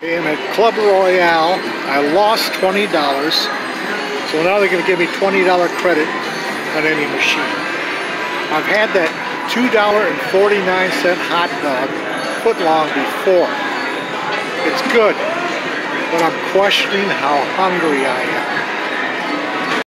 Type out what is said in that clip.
I am at Club Royale. I lost $20. So now they're going to give me $20 credit on any machine. I've had that $2.49 hot dog footlong before. It's good, but I'm questioning how hungry I am.